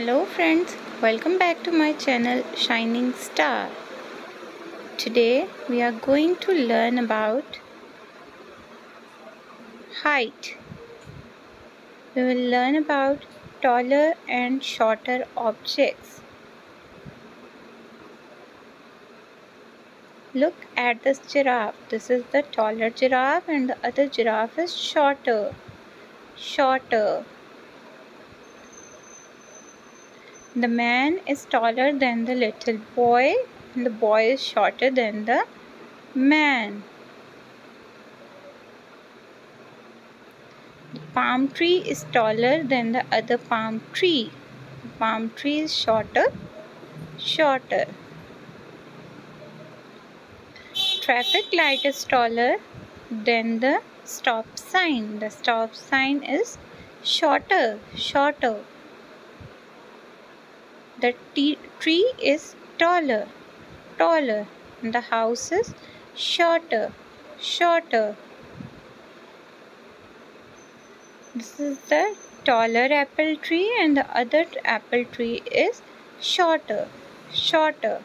Hello friends, welcome back to my channel Shining Star. Today we are going to learn about height. We will learn about taller and shorter objects. Look at this giraffe. This is the taller giraffe and the other giraffe is shorter. Shorter. The man is taller than the little boy and the boy is shorter than the man. The palm tree is taller than the other palm tree. The palm tree is shorter, shorter. Traffic light is taller than the stop sign. The stop sign is shorter, shorter. The tree is taller, taller. And the house is shorter, shorter. This is the taller apple tree and the other apple tree is shorter, shorter.